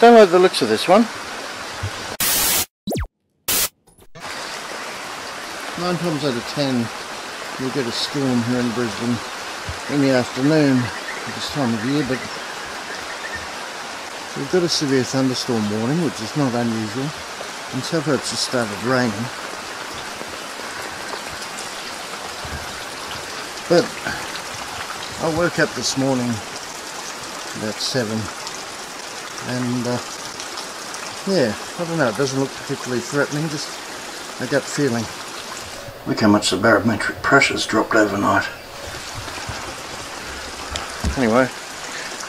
Don't like the looks of this one. Nine times out of ten, you'll get a storm here in Brisbane in the afternoon at this time of year, but we've got a severe thunderstorm warning, which is not unusual. And so far it's just started raining. But I woke up this morning about 7 and uh, yeah, I don't know, it doesn't look particularly threatening, just a gut feeling. Look how much the barometric pressure's dropped overnight. Anyway,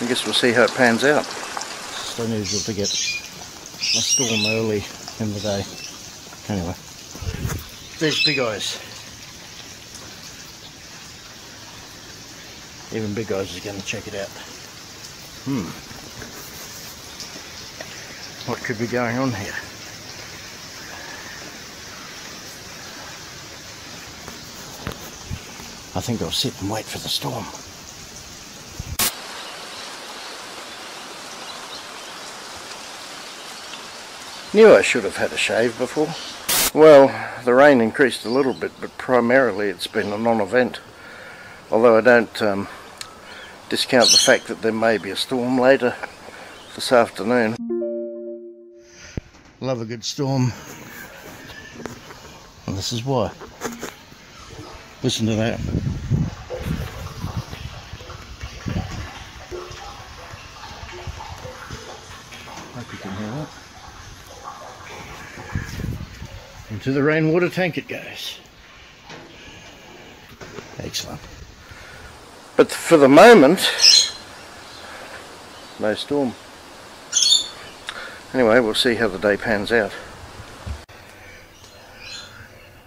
I guess we'll see how it pans out. It's unusual to get a storm early in the day. Anyway, there's Big Eyes. Even Big Eyes is going to check it out. Hmm. What could be going on here? I think I'll sit and wait for the storm. Knew I should have had a shave before. Well, the rain increased a little bit, but primarily it's been a non-event. Although I don't um, discount the fact that there may be a storm later this afternoon. Love a good storm. And this is why. Listen to that. Hope you can hear that. Into the rainwater tank it goes. Excellent. But for the moment, no storm. Anyway, we'll see how the day pans out.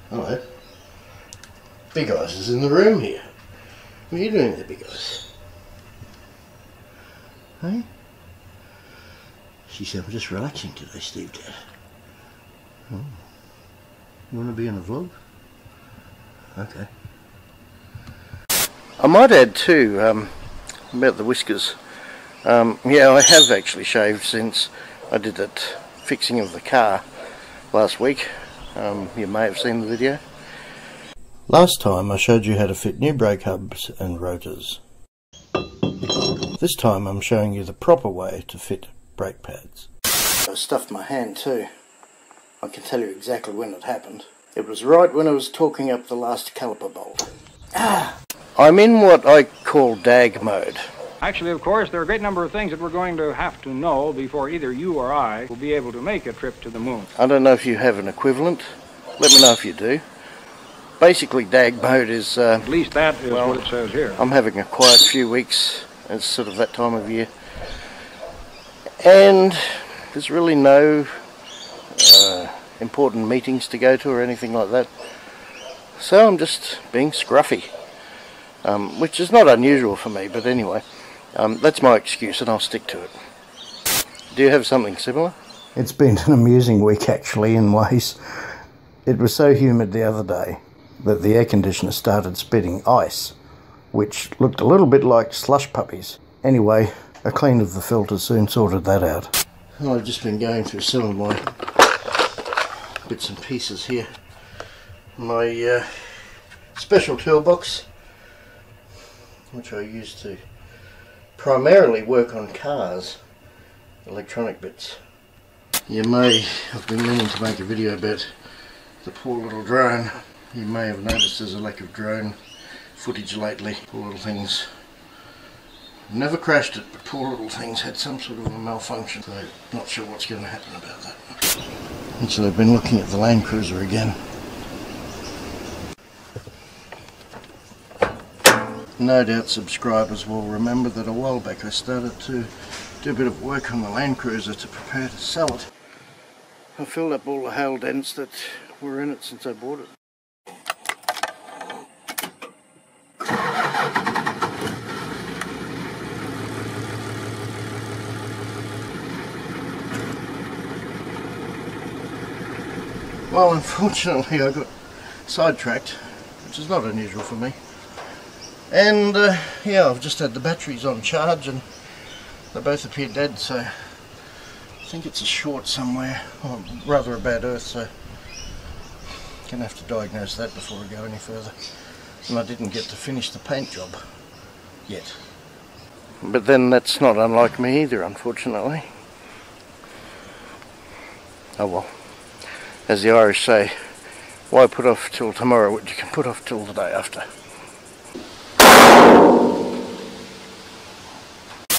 Hello. Big Eyes is in the room here. What are you doing there, Big Eyes? Hey? She said, I'm just relaxing today, Steve Dad. Oh. You want to be in a vlog? Okay. I might add too, um, about the whiskers. Um, yeah, I have actually shaved since I did that fixing of the car last week. Um, you may have seen the video. Last time I showed you how to fit new brake hubs and rotors. This time I'm showing you the proper way to fit brake pads. I stuffed my hand too. I can tell you exactly when it happened. It was right when I was torquing up the last caliper bolt. Ah! I'm in what I call DAG mode. Actually, of course, there are a great number of things that we're going to have to know before either you or I will be able to make a trip to the moon. I don't know if you have an equivalent. Let me know if you do. Basically, DAG mode is... Uh, At least that is well, what it says here. I'm having a quiet few weeks. It's sort of that time of year. And there's really no uh, important meetings to go to or anything like that. So I'm just being scruffy. Um, which is not unusual for me, but anyway. Um, that's my excuse and I'll stick to it. Do you have something similar? It's been an amusing week actually in ways. It was so humid the other day that the air conditioner started spitting ice, which looked a little bit like slush puppies. Anyway, a clean of the filter soon sorted that out. Well, I've just been going through some of my bits and pieces here. My uh, special toolbox, which I use to primarily work on cars, electronic bits. You may have been meaning to make a video about the poor little drone. You may have noticed there's a lack of drone footage lately. Poor little things. Never crashed it, but poor little things had some sort of a malfunction. So not sure what's going to happen about that. And so I've been looking at the Land Cruiser again. No doubt subscribers will remember that a while back I started to do a bit of work on the Land Cruiser to prepare to sell it. I filled up all the hail dents that were in it since I bought it. Well, unfortunately I got sidetracked, which is not unusual for me. And uh, yeah, I've just had the batteries on charge and they both appear dead, so I think it's a short somewhere, or rather a bad earth, so gonna have to diagnose that before I go any further. And I didn't get to finish the paint job yet. But then that's not unlike me either, unfortunately. Oh well. As the Irish say, why put off till tomorrow what you can put off till the day after?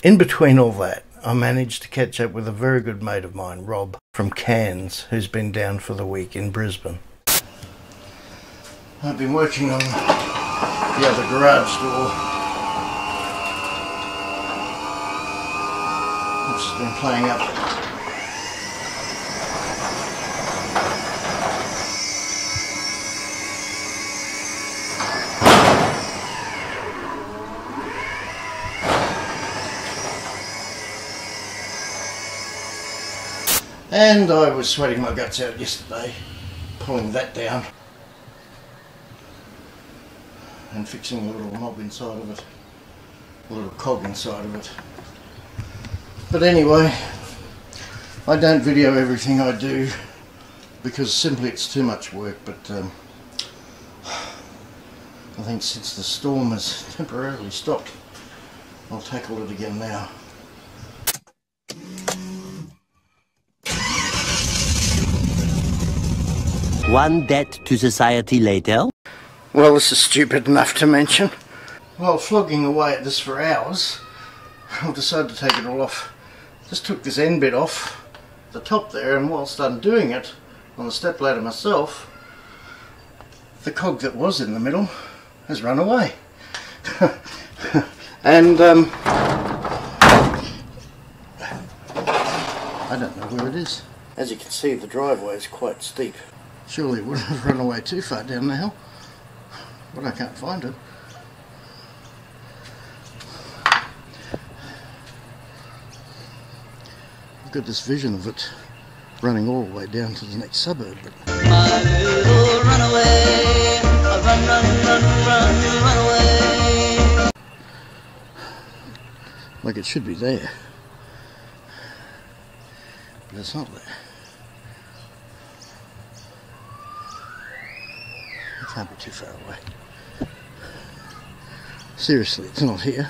In between all that, I managed to catch up with a very good mate of mine, Rob, from Cairns, who's been down for the week in Brisbane. I've been working on the other garage door, which has been playing up. And I was sweating my guts out yesterday, pulling that down and fixing a little knob inside of it, a little cog inside of it. But anyway, I don't video everything I do because simply it's too much work, but um, I think since the storm has temporarily stopped, I'll tackle it again now. One debt to society later. Well, this is stupid enough to mention. While flogging away at this for hours, I decided to take it all off. Just took this end bit off the top there, and whilst I'm doing it on the step ladder myself, the cog that was in the middle has run away. and um, I don't know where it is. As you can see, the driveway is quite steep. Surely it wouldn't have run away too far down the hill, but I can't find it. I've got this vision of it running all the way down to the next suburb. Like it should be there, but it's not there. Can't be too far away. Seriously, it's not here.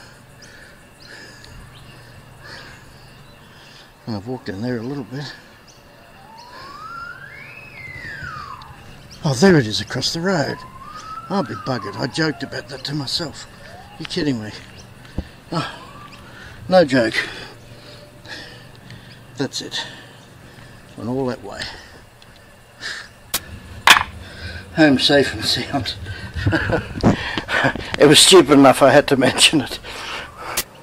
I've walked in there a little bit. Oh, there it is across the road. I'll be buggered. I joked about that to myself. You're kidding me? Oh, no joke. That's it. Went all that way home safe and sound. it was stupid enough I had to mention it.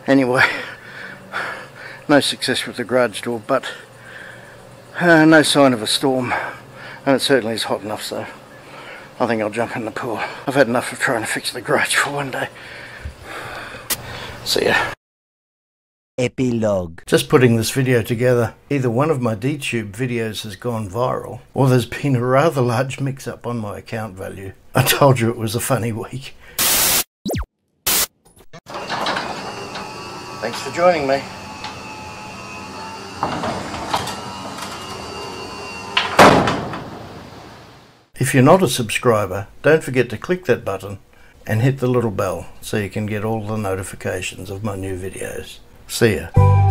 Anyway, no success with the garage door, but uh, no sign of a storm, and it certainly is hot enough, so I think I'll jump in the pool. I've had enough of trying to fix the garage for one day. See ya. Epilogue. Just putting this video together, either one of my DTube videos has gone viral, or there's been a rather large mix up on my account value. I told you it was a funny week. Thanks for joining me. If you're not a subscriber, don't forget to click that button and hit the little bell so you can get all the notifications of my new videos. See ya.